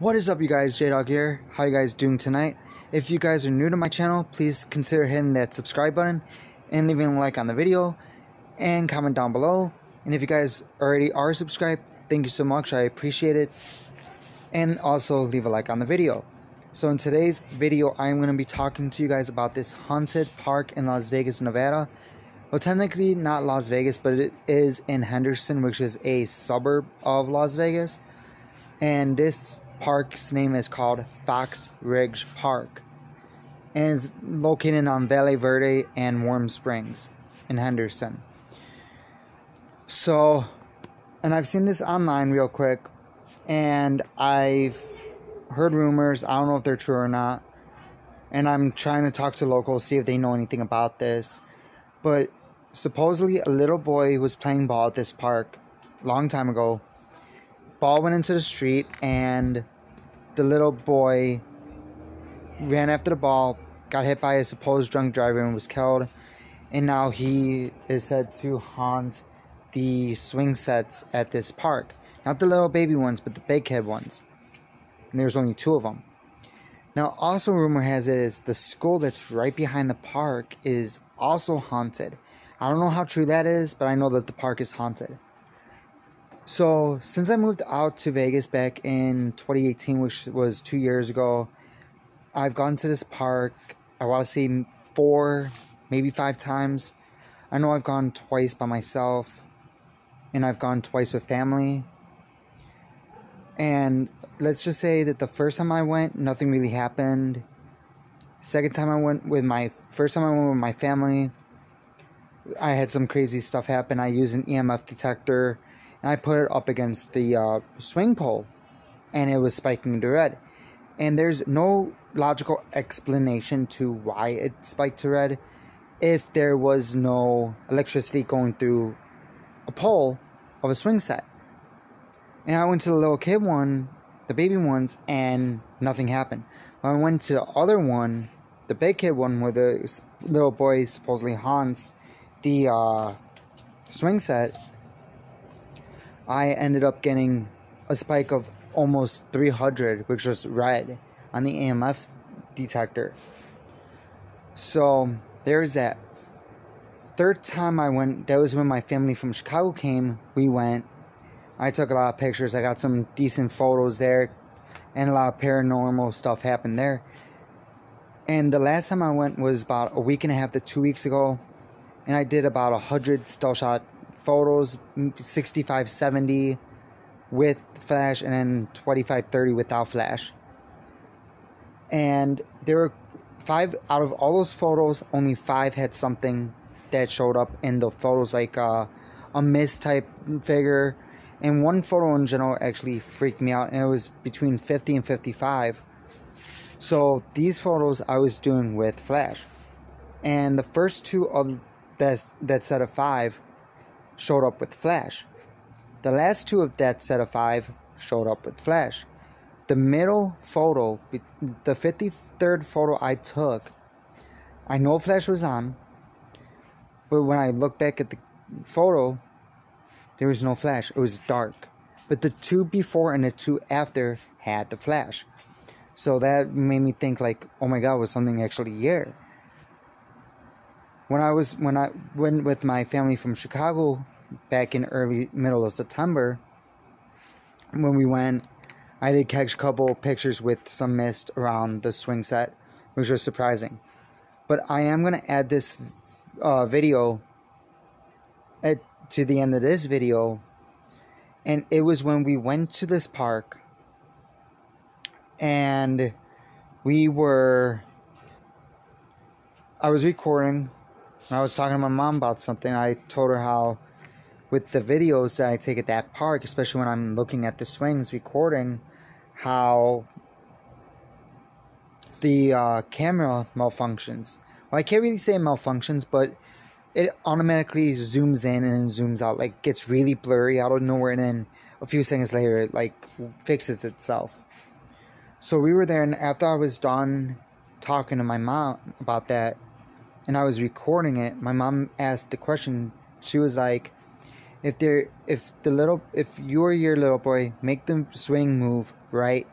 What is up you guys, J-Dog here. How you guys doing tonight? If you guys are new to my channel, please consider hitting that subscribe button and leaving a like on the video and comment down below. And if you guys already are subscribed, thank you so much. I appreciate it. And also leave a like on the video. So in today's video, I'm going to be talking to you guys about this haunted park in Las Vegas, Nevada. Well, technically not Las Vegas, but it is in Henderson, which is a suburb of Las Vegas. And this park's name is called Fox Ridge Park and is located on Valle Verde and Warm Springs in Henderson. So, and I've seen this online real quick, and I've heard rumors. I don't know if they're true or not. And I'm trying to talk to locals, see if they know anything about this. But supposedly, a little boy was playing ball at this park long time ago ball went into the street and the little boy ran after the ball, got hit by a supposed drunk driver and was killed. And now he is said to haunt the swing sets at this park. Not the little baby ones, but the big head ones. And there's only two of them. Now, also, rumor has it is the school that's right behind the park is also haunted. I don't know how true that is, but I know that the park is haunted. So, since I moved out to Vegas back in 2018, which was two years ago, I've gone to this park, I want to say four, maybe five times. I know I've gone twice by myself, and I've gone twice with family. And let's just say that the first time I went, nothing really happened. Second time I went with my first time I went with my family, I had some crazy stuff happen. I used an EMF detector and I put it up against the uh, swing pole and it was spiking to red. And there's no logical explanation to why it spiked to red if there was no electricity going through a pole of a swing set. And I went to the little kid one, the baby ones, and nothing happened. When I went to the other one, the big kid one, where the little boy supposedly haunts the uh, swing set, I ended up getting a spike of almost 300, which was red on the EMF detector. So there's that. Third time I went, that was when my family from Chicago came. We went. I took a lot of pictures. I got some decent photos there, and a lot of paranormal stuff happened there. And the last time I went was about a week and a half to two weeks ago, and I did about a hundred still shot photos 6570 with flash and then 2530 without flash. And there were five out of all those photos only five had something that showed up in the photos like uh, a mist type figure. And one photo in general actually freaked me out and it was between 50 and 55 so these photos i was doing with flash. And the first two of that that set of five showed up with Flash. The last two of that set of five showed up with Flash. The middle photo, the 53rd photo I took, I know Flash was on, but when I look back at the photo, there was no Flash. It was dark. But the two before and the two after had the Flash. So that made me think like, oh my god, was something actually here? When I was when I went with my family from Chicago back in early middle of September, when we went, I did catch a couple pictures with some mist around the swing set, which was surprising. But I am gonna add this uh, video at to the end of this video, and it was when we went to this park, and we were. I was recording when I was talking to my mom about something, I told her how with the videos that I take at that park, especially when I'm looking at the swings recording, how the uh, camera malfunctions. Well, I can't really say malfunctions, but it automatically zooms in and zooms out, like gets really blurry out of nowhere, and then a few seconds later, it like fixes itself. So we were there, and after I was done talking to my mom about that, and I was recording it, my mom asked the question. She was like, "If there, if the little, if you or your little boy make the swing move right,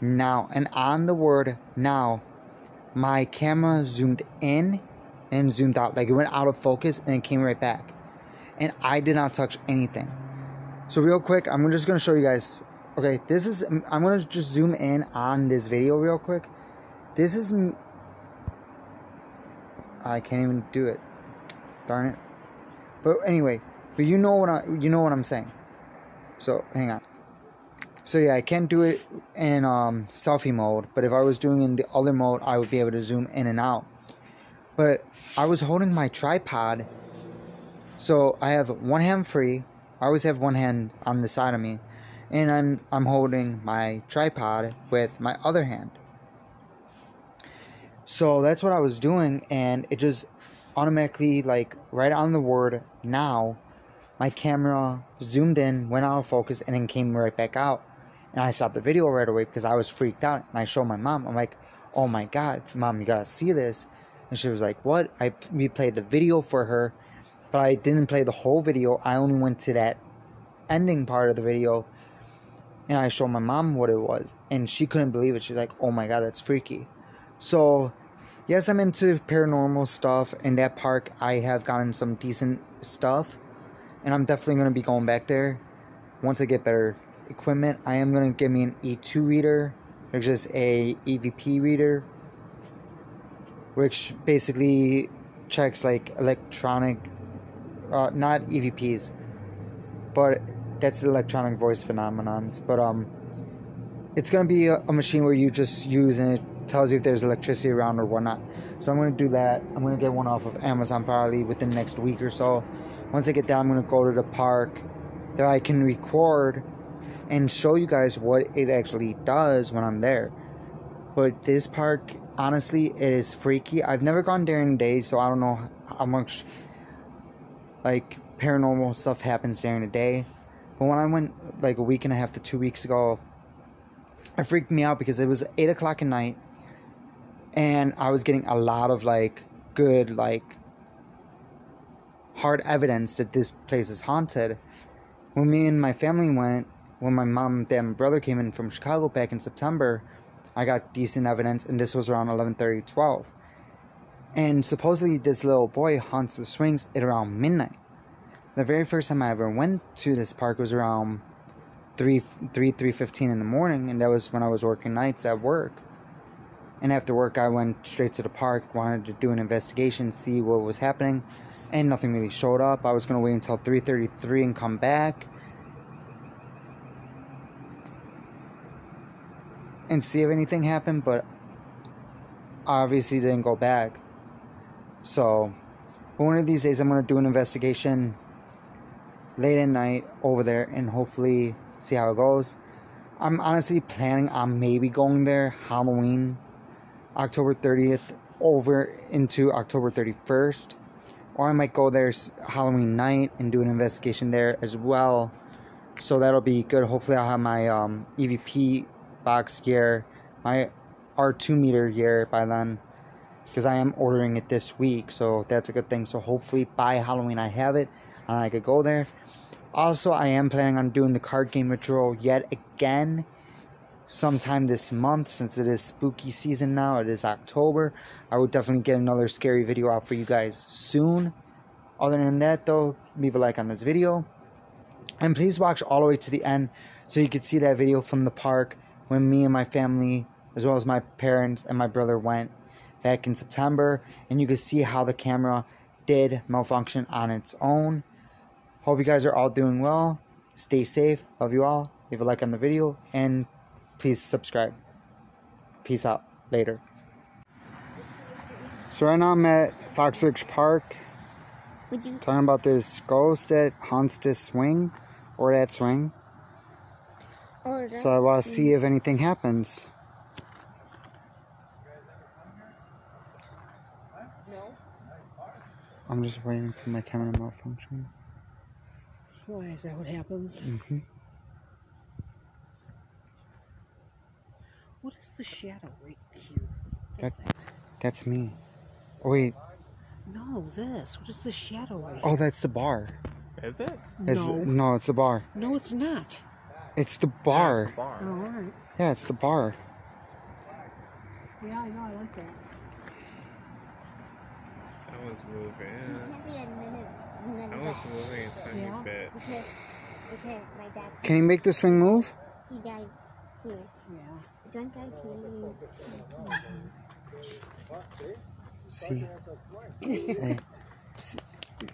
now. And on the word now, my camera zoomed in and zoomed out. Like it went out of focus and it came right back. And I did not touch anything. So real quick, I'm just gonna show you guys. Okay, this is I'm gonna just zoom in on this video real quick. This is I can't even do it. Darn it. But anyway, but you know what I you know what I'm saying. So hang on. So yeah, I can't do it in um, selfie mode, but if I was doing in the other mode, I would be able to zoom in and out. But I was holding my tripod, so I have one hand free. I always have one hand on the side of me, and I'm I'm holding my tripod with my other hand. So that's what I was doing, and it just automatically like right on the word now, my camera zoomed in, went out of focus, and then came right back out. And I stopped the video right away because I was freaked out. And I showed my mom. I'm like, "Oh my god, mom, you gotta see this!" And she was like, "What?" I replayed the video for her, but I didn't play the whole video. I only went to that ending part of the video, and I showed my mom what it was, and she couldn't believe it. She's like, "Oh my god, that's freaky." So, yes, I'm into paranormal stuff. In that park, I have gotten some decent stuff, and I'm definitely gonna be going back there once I get better equipment, I am going to give me an E2 reader, which is a EVP reader, which basically checks like electronic, uh, not EVPs, but that's electronic voice phenomenons. But um, it's going to be a, a machine where you just use it tells you if there's electricity around or whatnot. So I'm to do that. I'm to get one off of Amazon probably within the next week or so. Once I get that, I'm to go to the park that I can record and show you guys what it actually does when I'm there. But this park, honestly, it is freaky. I've never gone during the day, so I don't know how much like paranormal stuff happens during the day. But when I went like a week and a half to two weeks ago, it freaked me out because it was eight o'clock at night, and I was getting a lot of like good like hard evidence that this place is haunted. When me and my family went, when my mom, dad, and brother came in from Chicago back in September, I got decent evidence, and this was around 11:30, 12. And supposedly, this little boy haunts the swings at around midnight. The very first time I ever went to this park was around 3, 3, 3.15 in the morning, and that was when I was working nights at work. And after work, I went straight to the park, wanted to do an investigation, see what was happening, and nothing really showed up. I was going to wait until 3.33 and come back, and see if anything happened, but obviously didn't go back. So, one of these days, I'm going to do an investigation late at night over there and hopefully see how it goes. I'm honestly planning on maybe going there Halloween, October 30th, over into October 31st. Or I might go there Halloween night and do an investigation there as well. So that'll be good. Hopefully, I'll have my um, EVP box gear, my R2 meter gear by then, because I am ordering it this week, so that's a good thing. So hopefully by Halloween I have it and I could go there. Also, I am planning on doing the card game ritual yet again sometime this month since it is spooky season now. It is October. I will definitely get another scary video out for you guys soon. Other than that, though, leave a like on this video. And please watch all the way to the end so you can see that video from the park when me and my family, as well as my parents and my brother, went back in September. And you can see how the camera did malfunction on its own. Hope you guys are all doing well. Stay safe. Love you all. Leave a like on the video and please subscribe. Peace out. Later. So right now I'm at Fox Ridge Park. Talking about this ghost that haunts this swing or that swing. Oh, so I want to see if anything happens. No. I'm just waiting for my camera to malfunction. Why is that what happens? Mm-hmm. What is the shadow right here? That, that? That's me. Oh, wait. No, this. What is the shadow right Oh, that's the bar. Is it? It's, no. No, it's the bar. No, it's not. It's the Yeah, bar. it's the bar. Oh, alright. Yeah, it's the bar. Yeah, I know, I like that. That one's moving. Maybe a minute. That it's one's moving a tiny Yeah. bit. because, because my dad, Can you make the swing move? he died here. Yeah. John died here. See, Hey, see,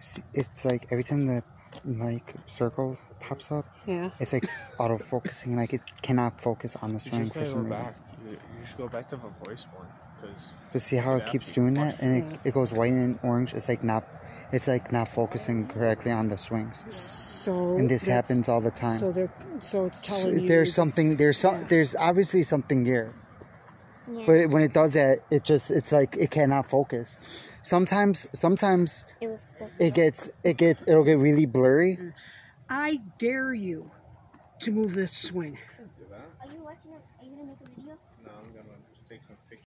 see, it's like every time the like circle pops up, Yeah. it's like auto focusing. Like it cannot focus on the You swing just for gotta some go reason. back. You, you should go back to the voice one. Because But see how it keeps doing that, and it, it goes white and orange. It's like not, it's like not focusing correctly on the swings, So. and this happens all the time. So they're so it's So telling you there's something there's some yeah. there's obviously something here Yeah. but it- when it does that it just it's like it cannot focus sometimes sometimes it was it gets it get it'll get really blurry I dare you to move this swing.